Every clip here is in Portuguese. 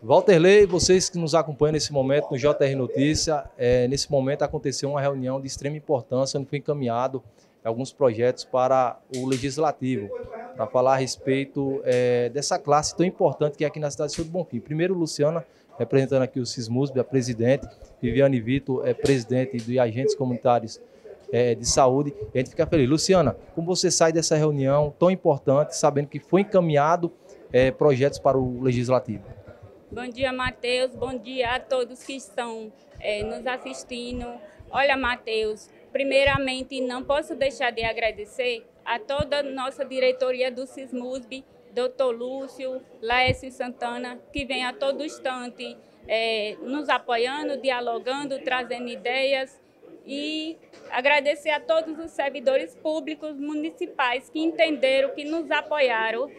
Walterley, vocês que nos acompanham nesse momento no JR Notícia, é, nesse momento aconteceu uma reunião de extrema importância, onde foi encaminhado alguns projetos para o Legislativo, para falar a respeito é, dessa classe tão importante que é aqui na cidade de Souto Bonfim. Primeiro, Luciana, representando aqui o Sismusb, a presidente, Viviane Vitor, é presidente de agentes comunitários é, de saúde, e a gente fica feliz. Luciana, como você sai dessa reunião tão importante, sabendo que foi encaminhado é, projetos para o Legislativo? Bom dia, Matheus. Bom dia a todos que estão é, nos assistindo. Olha, Matheus, primeiramente não posso deixar de agradecer a toda a nossa diretoria do SISMUSB, doutor Lúcio, Laércio Santana, que vem a todo instante é, nos apoiando, dialogando, trazendo ideias e agradecer a todos os servidores públicos municipais que entenderam, que nos apoiaram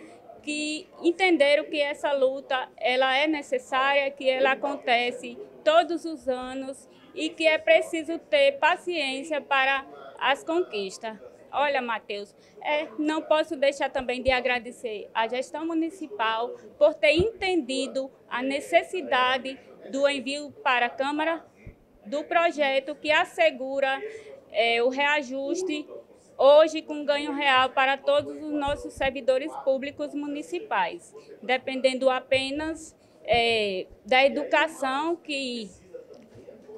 que entenderam que essa luta ela é necessária, que ela acontece todos os anos e que é preciso ter paciência para as conquistas. Olha, Matheus, é, não posso deixar também de agradecer à gestão municipal por ter entendido a necessidade do envio para a Câmara do projeto que assegura é, o reajuste hoje com ganho real para todos os nossos servidores públicos municipais, dependendo apenas é, da educação que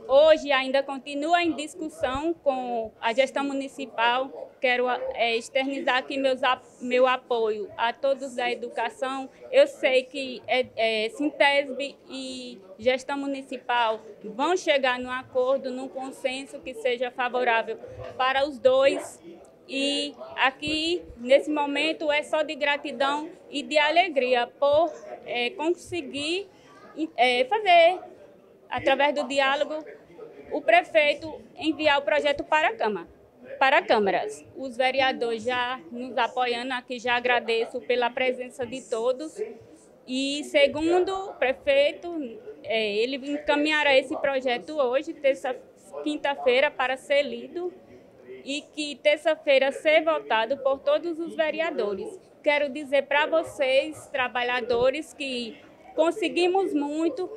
hoje ainda continua em discussão com a gestão municipal. Quero é, externizar aqui meus, meu apoio a todos da educação. Eu sei que é, é, Sintesb e gestão municipal vão chegar num acordo, num consenso que seja favorável para os dois e aqui, nesse momento, é só de gratidão e de alegria por é, conseguir é, fazer, através do diálogo, o prefeito enviar o projeto para a Câmara. Para câmaras. Os vereadores já nos apoiando aqui, já agradeço pela presença de todos. E segundo o prefeito, é, ele encaminhará esse projeto hoje, terça, quinta-feira, para ser lido e que terça-feira ser votado por todos os vereadores. Quero dizer para vocês, trabalhadores, que conseguimos muito,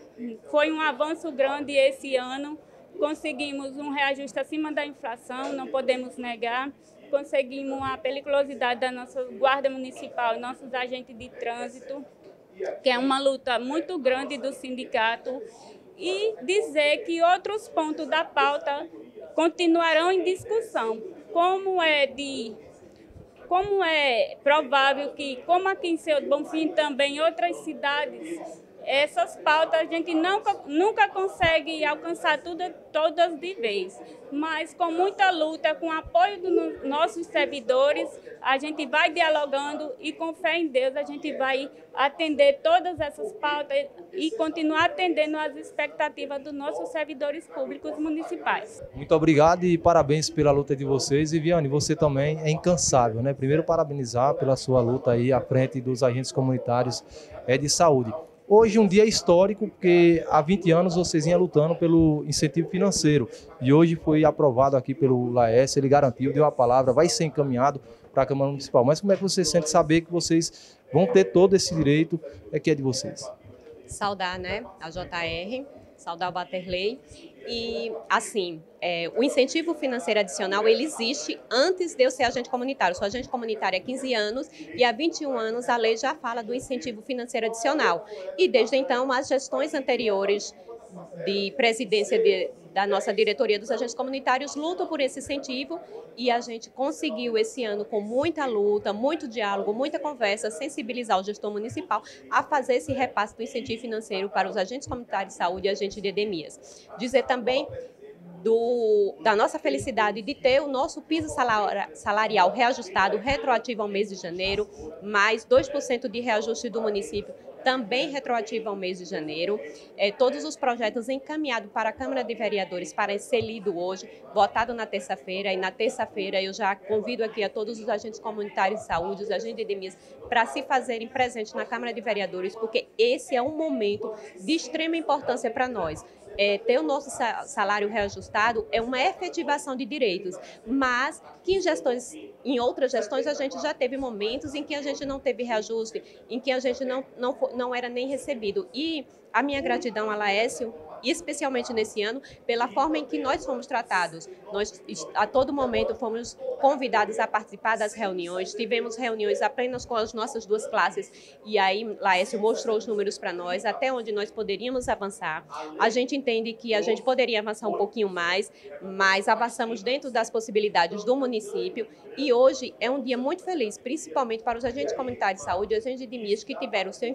foi um avanço grande esse ano, conseguimos um reajuste acima da inflação, não podemos negar, conseguimos a periculosidade da nossa guarda municipal, nossos agentes de trânsito, que é uma luta muito grande do sindicato, e dizer que outros pontos da pauta continuarão em discussão. Como é de como é provável que, como aqui em Seu Bonfim também outras cidades essas pautas a gente nunca, nunca consegue alcançar tudo, todas de vez, mas com muita luta, com apoio dos nossos servidores, a gente vai dialogando e com fé em Deus a gente vai atender todas essas pautas e continuar atendendo às expectativas dos nossos servidores públicos municipais. Muito obrigado e parabéns pela luta de vocês. E Viane, você também é incansável, né? Primeiro parabenizar pela sua luta aí à frente dos agentes comunitários é de saúde. Hoje um dia histórico, porque há 20 anos vocês vinham lutando pelo incentivo financeiro. E hoje foi aprovado aqui pelo Laércio, ele garantiu, deu a palavra, vai ser encaminhado para a Câmara Municipal. Mas como é que você sente saber que vocês vão ter todo esse direito é que é de vocês? Saudar, né, a JR, saudar Baterley e, assim, é, o incentivo financeiro adicional, ele existe antes de eu ser agente comunitário. Eu sou agente comunitário há 15 anos e há 21 anos a lei já fala do incentivo financeiro adicional. E, desde então, as gestões anteriores de presidência de, da nossa diretoria dos agentes comunitários lutam por esse incentivo e a gente conseguiu esse ano, com muita luta, muito diálogo, muita conversa, sensibilizar o gestor municipal a fazer esse repasse do incentivo financeiro para os agentes comunitários de saúde e agentes de endemias. Dizer também do, da nossa felicidade de ter o nosso piso salarial reajustado retroativo ao mês de janeiro, mais 2% de reajuste do município também retroativo ao mês de janeiro. É, todos os projetos encaminhados para a Câmara de Vereadores para ser lido hoje, votado na terça-feira. E na terça-feira eu já convido aqui a todos os agentes comunitários de saúde, os agentes de endemias, para se fazerem presentes na Câmara de Vereadores, porque esse é um momento de extrema importância para nós. é, ter o nosso salário reajustado é uma efetivação de direitos, mas que em gestões, em outras gestões, a gente já teve momentos em que a gente não teve reajuste, em que a gente não, não, não era nem recebido. E a minha gratidão a Laércio e especialmente nesse ano, pela forma em que nós fomos tratados. Nós, a todo momento, fomos convidados a participar das reuniões, tivemos reuniões apenas com as nossas duas classes, e aí Laércio mostrou os números para nós, até onde nós poderíamos avançar. A gente entende que a gente poderia avançar um pouquinho mais, mas avançamos dentro das possibilidades do município, e hoje é um dia muito feliz, principalmente para os agentes comunitários de saúde e agentes de MIS que tiveram seu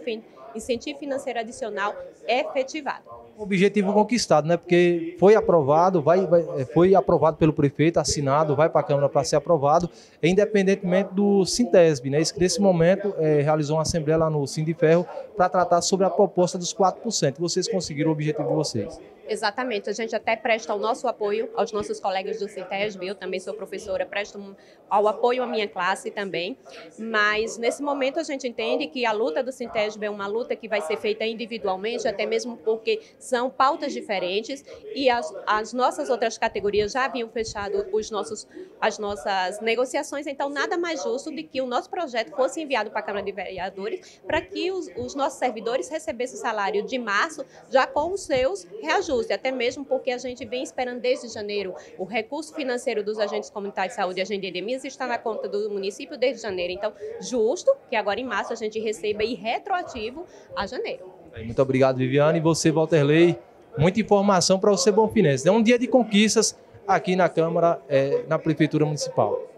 incentivo financeiro adicional efetivado objetivo conquistado, né? Porque foi aprovado, vai, vai é, foi aprovado pelo prefeito, assinado, vai para a Câmara para ser aprovado, independentemente do Sintesb, né? Nesse momento é, realizou uma assembleia lá no Sindiferro para tratar sobre a proposta dos 4%. Vocês conseguiram o objetivo de vocês. Exatamente, a gente até presta o nosso apoio aos nossos colegas do CITESB, eu também sou professora, presto ao apoio à minha classe também, mas nesse momento a gente entende que a luta do CITESB é uma luta que vai ser feita individualmente, até mesmo porque são pautas diferentes. E as, as nossas outras categorias já haviam fechado os nossos, as nossas negociações, então nada mais justo do que o nosso projeto fosse enviado para a Câmara de Vereadores para que os, os nossos servidores recebessem o salário de março já com os seus reajustes ajuste, até mesmo porque a gente vem esperando desde janeiro o recurso financeiro dos agentes comunitários de saúde e agente de endemias está na conta do município desde janeiro. Então, justo que agora em março a gente receba e retroativo a janeiro. Muito obrigado, Viviane. E você, Walterley, muita informação para você, Bonfinense. É um dia de conquistas aqui na Câmara, é, na Prefeitura Municipal.